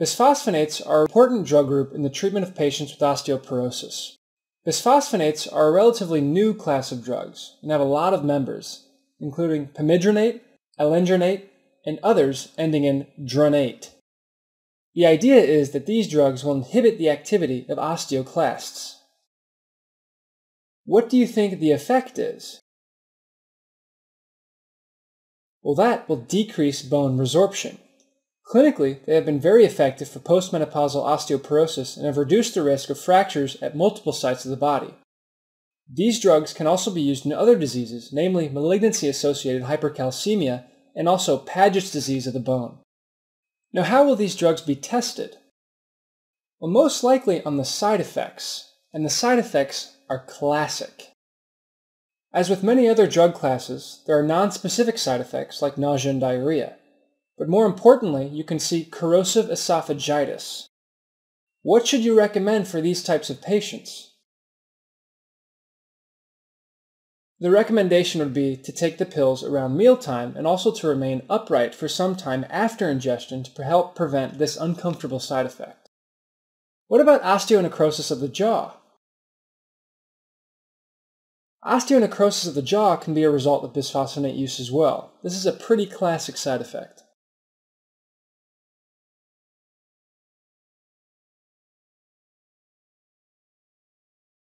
Bisphosphonates are an important drug group in the treatment of patients with osteoporosis. Bisphosphonates are a relatively new class of drugs and have a lot of members, including pamidronate, alendronate, and others ending in dronate. The idea is that these drugs will inhibit the activity of osteoclasts. What do you think the effect is? Well, that will decrease bone resorption. Clinically, they have been very effective for postmenopausal osteoporosis and have reduced the risk of fractures at multiple sites of the body. These drugs can also be used in other diseases, namely malignancy associated hypercalcemia and also Paget's disease of the bone. Now, how will these drugs be tested? Well, most likely on the side effects, and the side effects are classic. As with many other drug classes, there are non-specific side effects like nausea and diarrhea. But more importantly, you can see corrosive esophagitis. What should you recommend for these types of patients? The recommendation would be to take the pills around mealtime and also to remain upright for some time after ingestion to help prevent this uncomfortable side effect. What about osteonecrosis of the jaw? Osteonecrosis of the jaw can be a result of bisphosphonate use as well. This is a pretty classic side effect.